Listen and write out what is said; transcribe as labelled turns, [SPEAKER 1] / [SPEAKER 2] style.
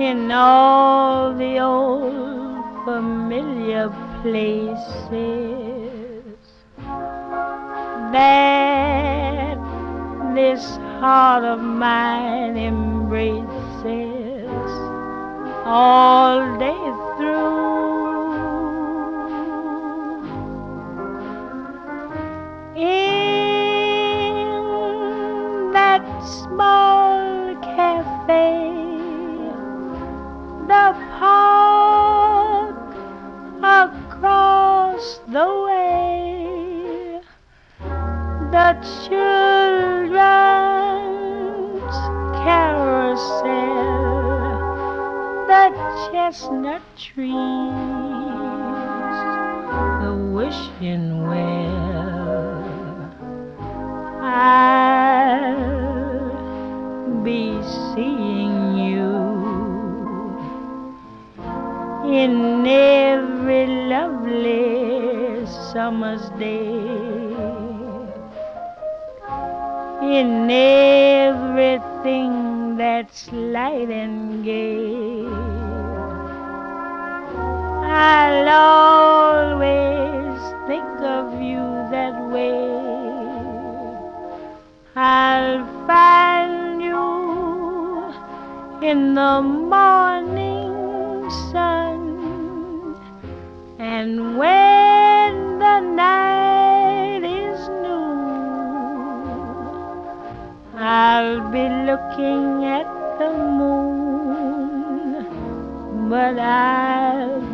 [SPEAKER 1] in all the old familiar places. That this heart of mine embraces all day through. In that small cafe, the park across the way, the children's chestnut trees, the wishing well. I'll be seeing you in every lovely summer's day, in everything that's light and gay. I'll always think of you that way. I'll find you in the morning sun, and when the night is new, I'll be looking at the moon, but I'll